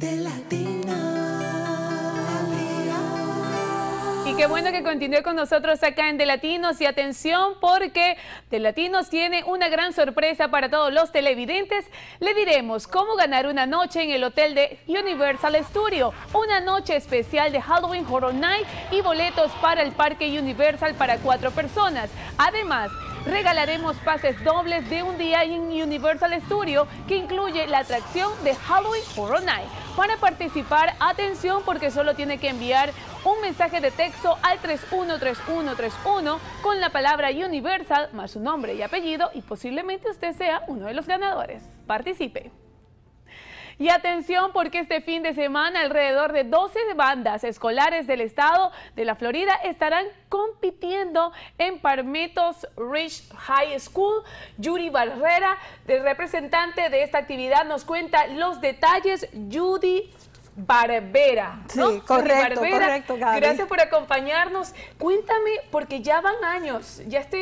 De Y qué bueno que continúe con nosotros acá en De Latinos y atención porque De Latinos tiene una gran sorpresa para todos los televidentes. Le diremos cómo ganar una noche en el hotel de Universal Studio, una noche especial de Halloween Horror Night y boletos para el parque Universal para cuatro personas. Además, regalaremos pases dobles de un día en Universal Studio que incluye la atracción de Halloween Horror Night. Para participar, atención porque solo tiene que enviar un mensaje de texto al 313131 con la palabra Universal más su nombre y apellido y posiblemente usted sea uno de los ganadores. Participe. Y atención porque este fin de semana alrededor de 12 bandas escolares del estado de la Florida estarán compitiendo en Parmetos Ridge High School. Judy Barrera, el representante de esta actividad, nos cuenta los detalles. Judy Barbera. ¿no? Sí, correcto, correcto, Gaby. Gracias por acompañarnos. Cuéntame, porque ya van años. ¿Ya estoy,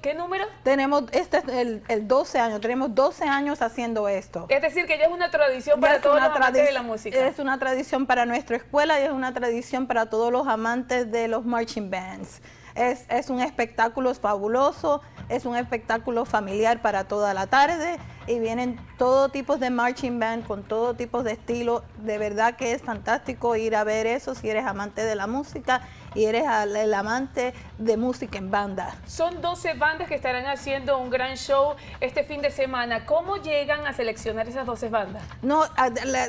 ¿Qué número? Tenemos, este es el, el 12 años, tenemos 12 años haciendo esto. Es decir, que ya es una tradición para todos los amantes de la música. Es una tradición para nuestra escuela y es una tradición para todos los amantes de los marching bands. Es, es, un espectáculo fabuloso, es un espectáculo familiar para toda la tarde y vienen todo tipo de marching band con todo tipo de estilo. De verdad que es fantástico ir a ver eso si eres amante de la música y eres el amante de música en banda. Son 12 bandas que estarán haciendo un gran show este fin de semana. ¿Cómo llegan a seleccionar esas 12 bandas? No,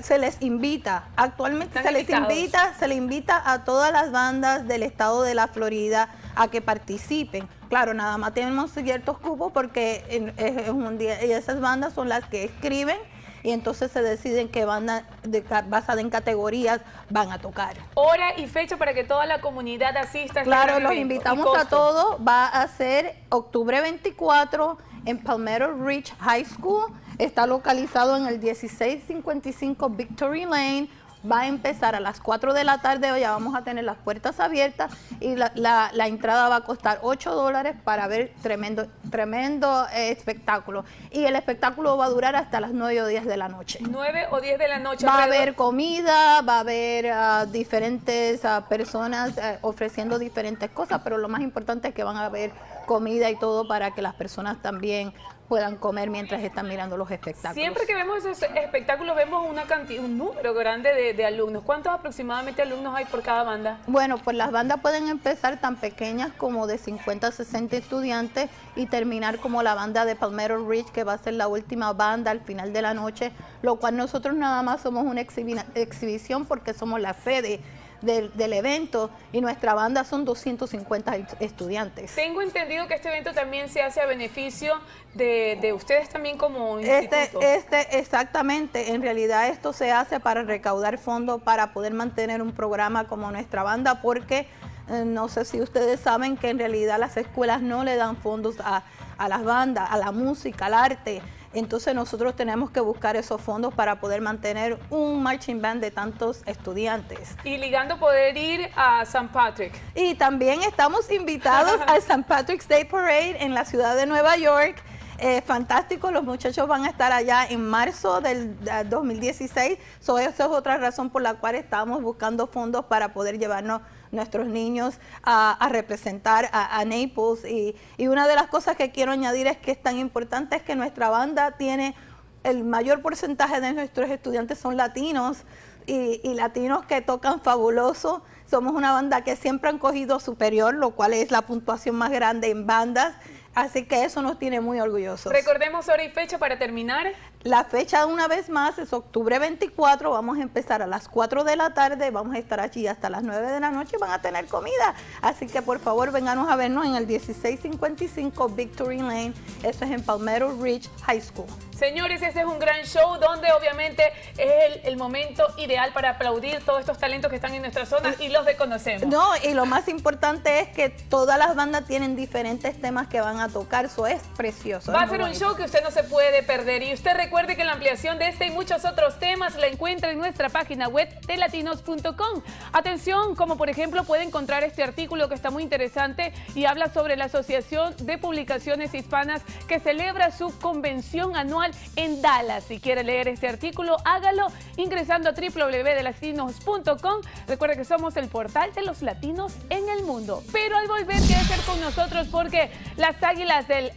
se les invita. Actualmente se les invita, se les invita a todas las bandas del estado de la Florida a que participen. Claro, nada más tenemos ciertos cupos porque es un día y esas bandas son las que escriben y entonces se deciden qué banda de, basada en categorías van a tocar. Hora y fecha para que toda la comunidad asista. Claro, los invitamos a todos. Va a ser octubre 24 en Palmetto Ridge High School. Está localizado en el 1655 Victory Lane va a empezar a las 4 de la tarde, ya vamos a tener las puertas abiertas y la, entrada va a costar 8 dólares para ver tremendo, tremendo eh, espectáculo. Y el espectáculo va a durar hasta las 9 o 10 de la noche. 9 o 10 de la noche. Va a haber comida, va a haber ah, diferentes ah, personas eh, ofreciendo diferentes cosas, pero lo más importante es que van a haber comida y todo para que las personas también puedan comer mientras están mirando los espectáculos. Siempre que vemos esos espectáculos vemos una cantidad, un número grande de, alumnos. ¿Cuántos aproximadamente alumnos hay por cada banda? Bueno, pues las bandas pueden empezar tan pequeñas como de 50 a 60 estudiantes y terminar como la banda de Palmetto Ridge, que va a ser la última banda al final de la noche, lo cual nosotros nada más somos una exhibición porque somos la sede del, evento y nuestra banda son 250 estudiantes. Tengo entendido que este evento también se hace a beneficio de, ustedes también como este, Este, exactamente, en realidad esto se hace para recaudar fondos para poder mantener un programa como nuestra banda porque no sé si ustedes saben que en realidad las escuelas no le dan fondos a, a las bandas, a la música, al arte. Entonces nosotros tenemos que buscar esos fondos para poder mantener un marching band de tantos estudiantes. Y ligando poder ir a St. Patrick. Y también estamos invitados al St. Patrick's Day Parade en la ciudad de Nueva York. Eh, fantástico, los muchachos van a estar allá en marzo del 2016. So, esa es otra razón por la cual estamos buscando fondos para poder llevarnos nuestros niños a, representar a, Naples. Y, y, una de las cosas que quiero añadir es que es tan importante es que nuestra banda tiene el mayor porcentaje de nuestros estudiantes son latinos y, y latinos que tocan fabuloso. Somos una banda que siempre han cogido superior, lo cual es la puntuación más grande en bandas. Así que eso nos tiene muy orgullosos. Recordemos hora y fecha para terminar. La fecha una vez más es octubre 24, vamos a empezar a las 4 de la tarde, vamos a estar allí hasta las 9 de la noche y van a tener comida. Así que por favor venganos a vernos en el 1655 Victory Lane, eso es en Palmetto Ridge High School. Señores, este es un gran show donde obviamente es el, momento ideal para aplaudir todos estos talentos que están en nuestra zona y los reconocemos. No, y lo más importante es que todas las bandas tienen diferentes temas que van a tocar, eso es precioso. Va a ser un show que usted no se puede perder y usted recuerde que la ampliación de este y muchos otros temas la encuentra en nuestra página web de latinos.com. Atención, como por ejemplo puede encontrar este artículo que está muy interesante y habla sobre la Asociación de Publicaciones Hispanas que celebra su convención anual en Dallas. Si quiere leer este artículo, hágalo ingresando a www.delatinos.com. Recuerde que somos el portal de los latinos en el mundo. Pero al volver, quédese con nosotros porque las águilas del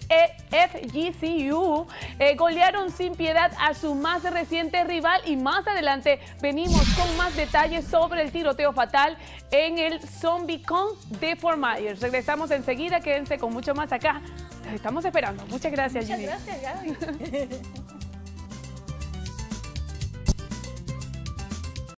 FGCU eh, golearon sin piedad a su más reciente rival y más adelante venimos con más detalles sobre el tiroteo fatal en el ZombieCon de Fort Myers. Regresamos enseguida, quédense con mucho más acá. estamos esperando. Muchas gracias, Muchas gracias, Gaby.